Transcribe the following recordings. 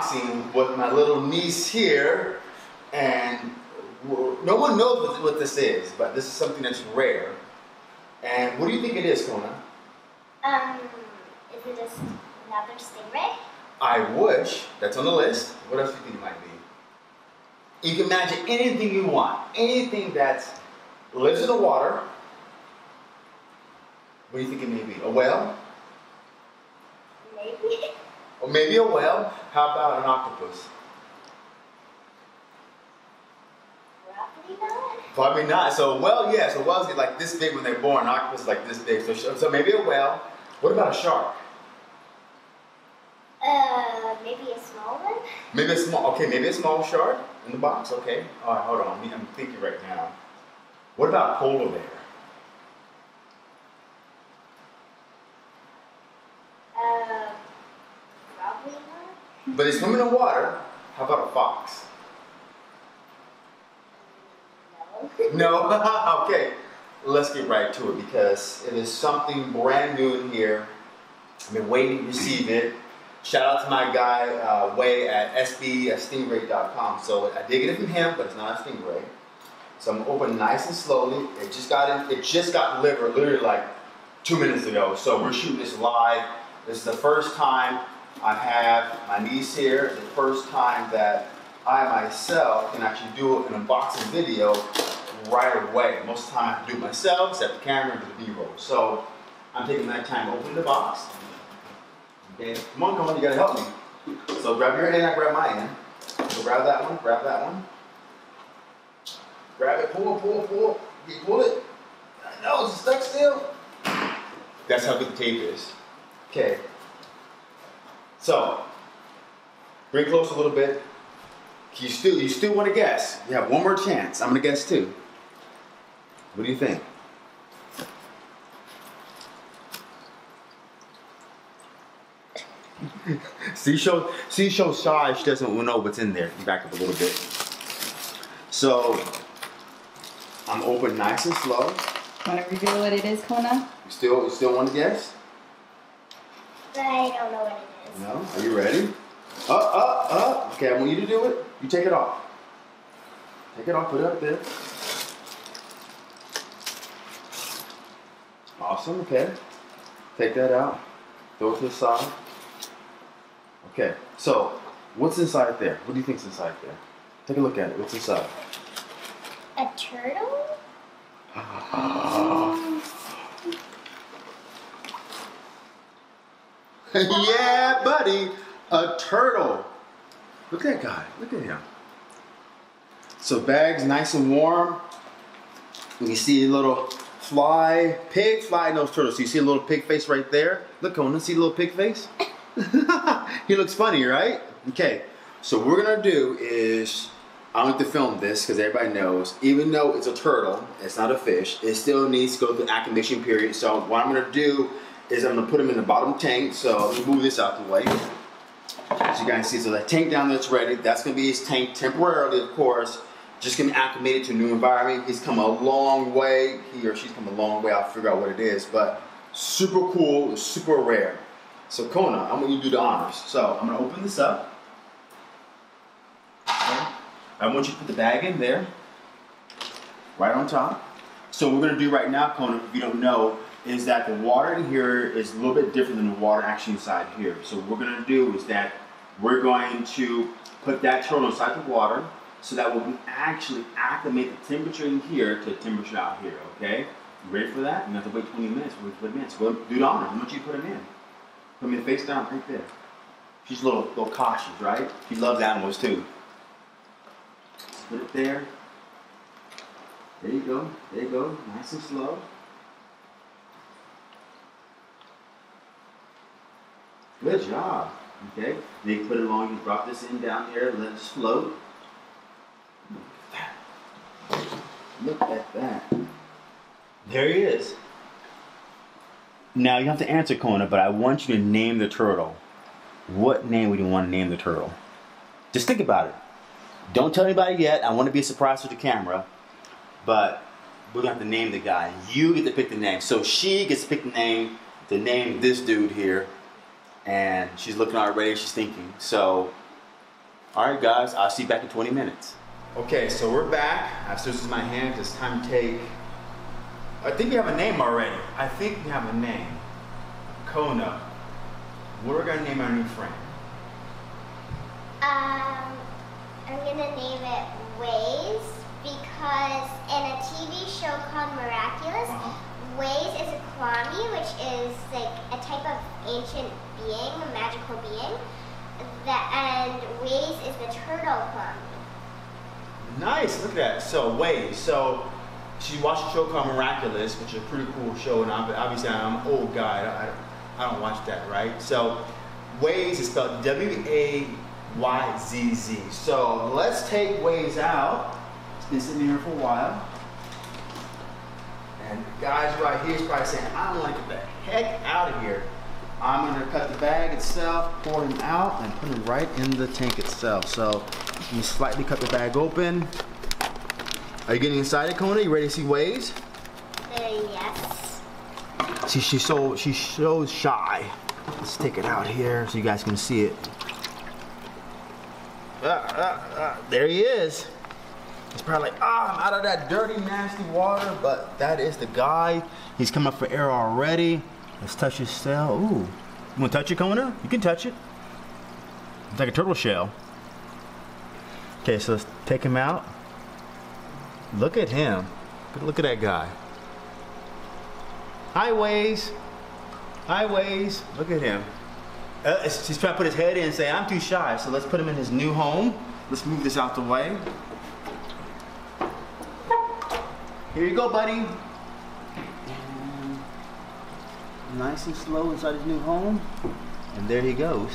unboxing with my little niece here, and no one knows what this is, but this is something that's rare. And what do you think it is, Kona? Um, is it just another stingray? I wish. That's on the list. What else do you think it might be? You can imagine anything you want. Anything that lives in the water. What do you think it may be? A whale? Maybe. Or maybe a whale. How about an octopus? Probably not. Probably not. So well, yeah. So whales get like this big when they're born. Octopus is like this big. So, so maybe a whale. What about a shark? Uh, maybe a small one? Maybe a small. Okay, maybe a small shark in the box. Okay. All right. Hold on. I'm thinking right now. What about a polar bear? Uh, probably not. But they swim in the water. How about a fox? No. No? okay. Let's get right to it because it is something brand new in here. I've been waiting to receive it. Shout out to my guy, uh, Way at sb at stingray.com. So I did get it from him, but it's not a stingray. So I'm open nice and slowly. It just got in, it just got delivered literally like two minutes ago. So we're shooting this live. This is the first time I have my niece here. The first time that I myself can actually do an unboxing video right away. Most of the time I do it myself, set the camera, and the B-roll. So I'm taking that time to open the box. Okay, come on, come on, you gotta help me. So grab your hand, I grab my hand. So grab that one, grab that one. Grab it, pull, pull, pull. You pull it. No, it's stuck still. That's how good the tape is. Okay. So, bring close a little bit. You still, you still want to guess? You have one more chance. I'm gonna guess too. What do you think? see, show, see, show shy. She doesn't know what's in there. You back up a little bit. So, I'm open nice and slow. Want to reveal what it is, Kona? You still, you still want to guess? But I don't know what it is. No. Are you ready? Up, up, up. Okay, I want you to do it. You take it off. Take it off. Put it up there. Awesome. Okay. Take that out. Throw it to the side. Okay. So, what's inside there? What do you think's inside there? Take a look at it. What's inside? A turtle? Mm. yeah, buddy. A turtle. Look at that guy. Look at him. So bag's nice and warm. You see a little fly, pig fly nose turtle. So you see a little pig face right there. Look, Kona, see the little pig face? he looks funny, right? Okay. So what we're gonna do is I want to film this because everybody knows, even though it's a turtle, it's not a fish, it still needs to go through acclimation period. So what I'm gonna do is I'm gonna put him in the bottom tank. So let me move this out the way. As you guys see, so that tank down there's ready, that's gonna be his tank temporarily, of course. Just getting acclimated to a new environment. He's come a long way. He or she's come a long way. I'll figure out what it is, but super cool, super rare. So Kona, I'm gonna do the honors. So I'm gonna open this up. Okay. I want you to put the bag in there, right on top. So what we're gonna do right now, Kona, if you don't know, is that the water in here is a little bit different than the water actually inside here. So what we're gonna do is that we're going to put that turtle inside the water so that we can actually acclimate the temperature in here to the temperature out here, okay? You ready for that? You have to wait 20 minutes. Put him in. So go do the honor. How much you put him in? Put him face down right there. She's a little, little cautious, right? She loves animals too. Put it there. There you go. There you go. Nice and slow. Good job. Okay. Then you put it along, you drop this in down here, let it float. Look at that. There he is. Now you have to answer Kona, but I want you to name the turtle. What name would you want to name the turtle? Just think about it. Don't tell anybody yet. I want to be a surprise to the camera. But we're gonna have to name the guy. You get to pick the name. So she gets to pick the name, the name this dude here. And she's looking already, she's thinking. So All right, guys, I'll see you back in 20 minutes. Okay, so we're back. I have scissors in my hand. It's time to take. I think we have a name already. I think we have a name. Kona. What are we gonna name our new friend? Um, I'm gonna name it Wayzz because in a TV show called Miraculous, Uh-huh. Wayzz is a Kwami, which is like a type of ancient being, a magical being. That and Wayzz is the turtle Kwami. Nice, look at that. So, wait, so she watched a show called Miraculous, which is a pretty cool show, and obviously I'm an old guy. I, I don't watch that, right? So, Wayzz is spelled W A Y Z Z. So, let's take Wayzz out. It's been sitting here for a while. And guys right here is probably saying, I don't want to get the heck out of here. I'm gonna cut the bag itself, pour them out, and put them right in the tank itself. So you slightly cut the bag open. Are you getting inside excited, Kona? You ready to see Wayzz? Uh, yes. See, she's so she's so shy. Let's take it out here so you guys can see it. Ah, ah, there he is. It's probably like, ah, I'm out of that dirty, nasty water, but that is the guy. He's coming up for air already. Let's touch his shell. Ooh, you wanna touch it, Kona? You can touch it. It's like a turtle shell. Okay, so let's take him out. Look at him. Look at that guy. Highways. Highways. Look at him. Uh, he's trying to put his head in and say, I'm too shy. So let's put him in his new home. Let's move this out the way. Here you go, buddy. And nice and slow inside his new home. And there he goes.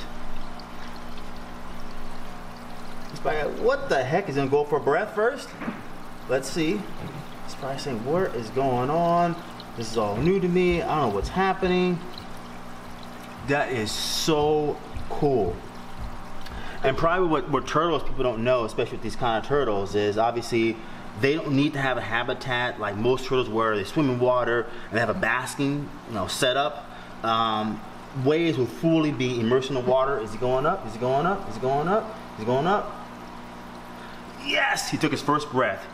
He's what the heck? Is he gonna go for a breath first? Let's see. He's probably saying, what is going on? This is all new to me. I don't know what's happening. That is so cool. And probably what, what turtles people don't know, especially with these kind of turtles, is obviously they don't need to have a habitat like most turtles where they swim in water and they have a basking, you know, setup. Um, Wayzz will fully be immersed in the water. Is he going up? Is he going up? Is he going up? Is he going up? Yes, he took his first breath.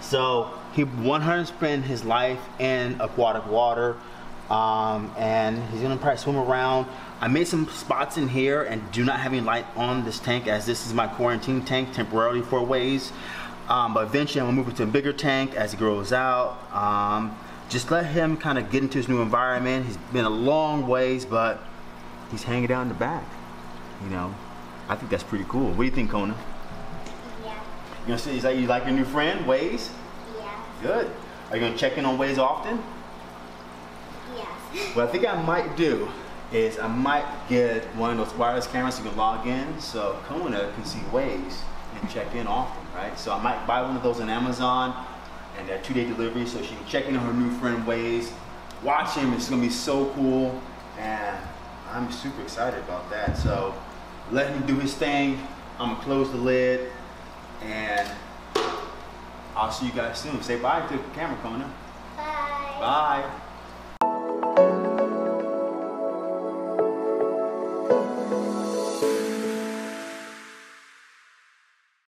So he 100 spent his life in aquatic water, um, and he's gonna probably swim around. I made some spots in here and do not have any light on this tank as this is my quarantine tank temporarily for Wayzz. Um, but eventually I'm gonna move it to a bigger tank as he grows out. Um, just let him kind of get into his new environment. He's been a long ways, but he's hanging out in the back. You know, I think that's pretty cool. What do you think, Kona? Yeah. You know, is that you like your new friend, Wayzz? Yeah. Good. Are you gonna check in on Wayzz often? Yes. What I think I might do is I might get one of those wireless cameras so you can log in so Kona can see Wayzz and check in often, right? So I might buy one of those on Amazon and they're two-day delivery so she can check in on her new friend Wayzz, watch him, it's gonna be so cool and I'm super excited about that. So let him do his thing. I'm gonna close the lid and I'll see you guys soon. Say bye to the camera, Kona. Bye. Bye.